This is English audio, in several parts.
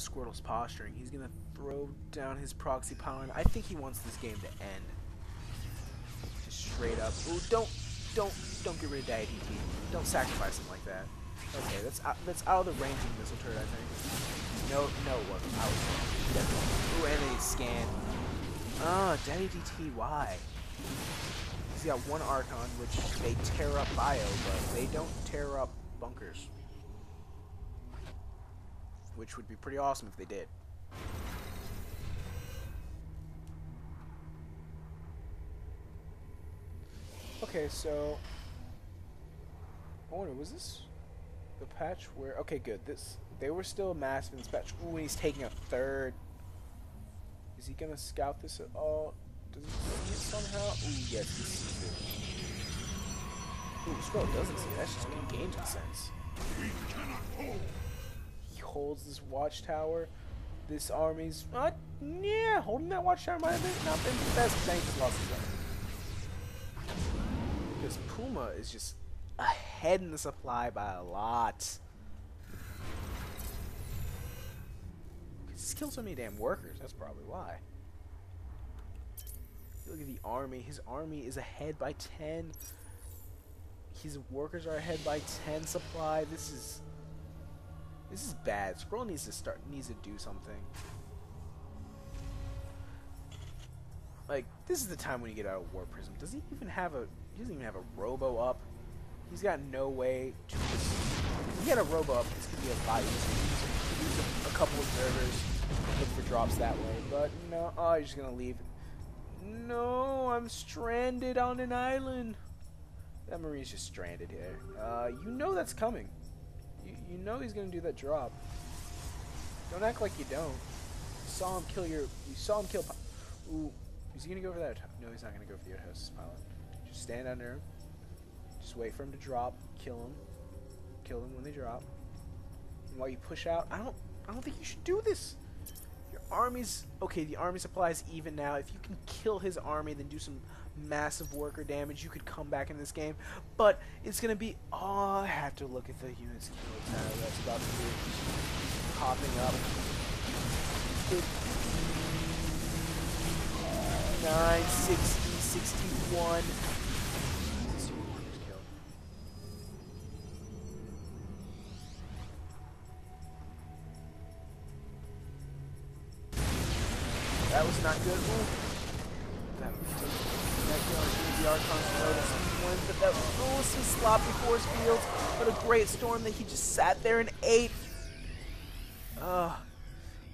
Squirtle's posturing. He's gonna throw down his proxy paladin. I think he wants this game to end. Just straight up. Ooh, don't, don't, don't get rid of Daddy DT. Don't sacrifice him like that. Okay, that's out, that's out of the range of the missile turret, I think. No, no, it wasn't. Out. Definitely. Ooh, and then he scan. Ah, Daddy DT, why? He's got one Archon, which they tear up bio, but they don't tear up bunkers. Which would be pretty awesome if they did. Okay, so... Oh, I wonder, was this the patch where... Okay, good. This They were still massive in this patch. Ooh, he's taking a third. Is he gonna scout this at all? Does he see it somehow? Ooh, yes, he sees it. Ooh, Scroll doesn't see it. That's just game sense. He holds this watchtower. This army's, uh, yeah, holding that watchtower might have been, not been the best. Thank just lost his Because Puma is just ahead in the supply by a lot. He's killed so many damn workers. That's probably why. Look at the army. His army is ahead by 10. His workers are ahead by 10 supply. This is this is bad. Squirrel needs to start needs to do something. Like this is the time when you get out of Warp Prism. Does he even have a he doesn't even have a robo up. He's got no way to if he had a robo up, this could be a lot easier. Use a, a couple observers, look for drops that way. But no, oh he's just gonna leave. No, I'm stranded on an island. That Marine's just stranded here. Uh, you know that's coming. You, know he's gonna do that drop. Don't act like you don't. You saw him kill your. You saw him kill. Ooh, is he gonna go for that? No, he's not gonna go for the outhouse pilot. Just stand under him. Just wait for him to drop. Kill him. Kill them when they drop. And while you push out, I don't. I don't think you should do this army's okay. The army supply is even now. If you can kill his army, then do some massive worker damage, you could come back in this game. But it's gonna be. Oh, I have to look at the units killed now. That's about to be popping up. Sixty one. That was not good. Ooh. That, that the Archons noticed one, but that was some sloppy force fields. But a great storm that he just sat there and ate. Uh,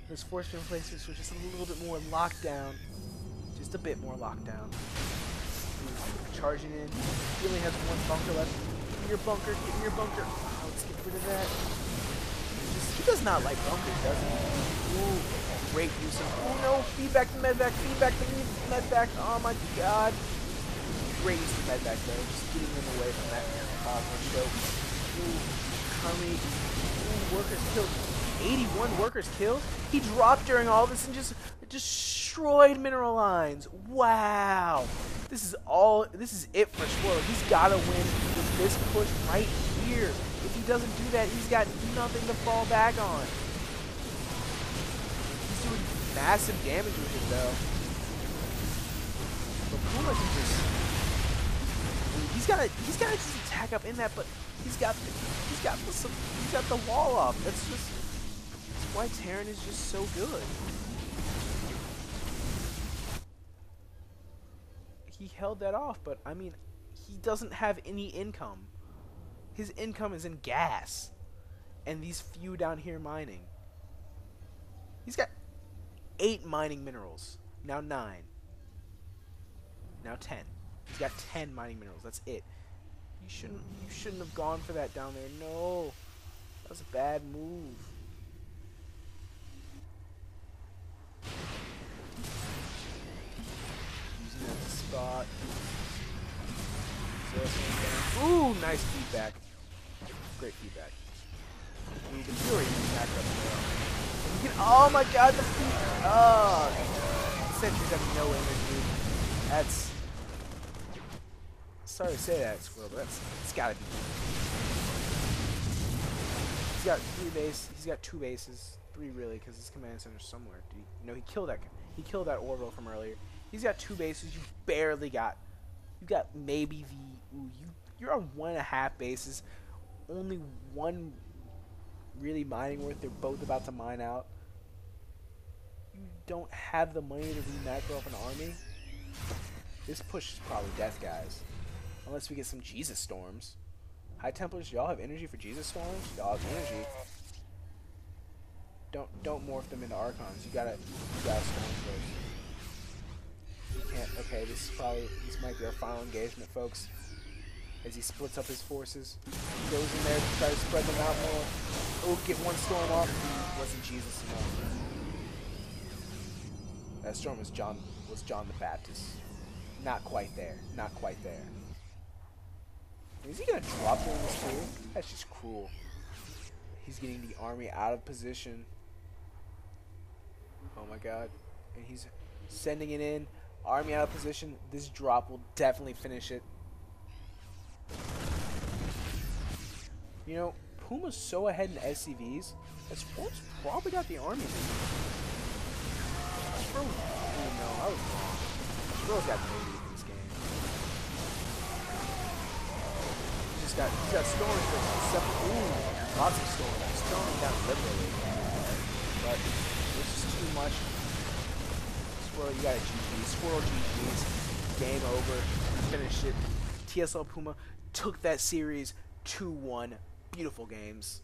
those force field placements were just a little bit more locked down. Just a bit more lockdown. Charging in. He only has one bunker left. Get in your bunker. Get in your bunker. Oh, let's get rid of that. Just, he does not like bunkers, does he? Ooh great use of. Oh no! Feedback to Medivac, feedback to Medivac. Oh my god! Great use of Medivac though, just getting them away from that Cosmo show. Ooh, Kami. Ooh, workers killed. 81 workers killed. He dropped during all this and just destroyed mineral lines. Wow! This is all. This is it for Swirl. He's got to win with this push right here. If he doesn't do that, he's got nothing to fall back on massive damage with it though. But Puma can just he's gotta he's gotta just attack up in that, but he's got he's got the he's got the wall up. That's just that's why Terran is just so good. He held that off, but I mean he doesn't have any income. His income is in gas. And these few down here mining. He's got eight mining minerals. Now nine. Now ten. He's got ten mining minerals. That's it. You shouldn't you shouldn't have gone for that down there. No. That was a bad move. Using that spot. Ooh, nice feedback. Great feedback. Ooh, the Fury back up there. Can, oh my god, the feet. Oh. Sentries have no energy. That's. Sorry to say that, Squirrel, but that's. It's gotta be. He's got three bases. He's got two bases. three really, because his command center's somewhere. Did he, no, he killed that. He killed that Orbital from earlier. He's got two bases. You barely got. You got maybe the. Ooh, you you're on one and a half bases. Only one really mining worth. They're both about to mine out. You don't have the money to re-macro up an army. This push is probably death, guys. Unless we get some Jesus storms. High Templars, y'all have energy for Jesus storms? Y'all have energy. Don't don't morph them into Archons. You gotta you gotta storm first. You can't okay, this is probably this might be our final engagement, folks. As he splits up his forces. He goes in there to try to spread them out more. Oh, get one storm off. Wasn't Jesus enough. That storm was John was John the Baptist. Not quite there. Not quite there. Is he gonna drop during this too? That's just cruel. He's getting the army out of position. Oh my god. And he's sending it in. Army out of position. This drop will definitely finish it. You know, Puma's so ahead in SCVs that probably got the army. Bro, oh no, I was wrong. Spro's got lead in this game. He's just got, he's got storms for seven, ooh, lots of storms. Them down liberally. But this is too much. Squirrel, you got a GG. Squirrel GG's. Game over. Finish it. TSL Puma took that series 2-1. Beautiful games.